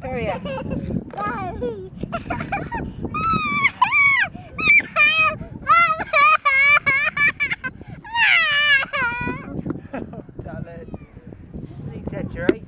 Period. right?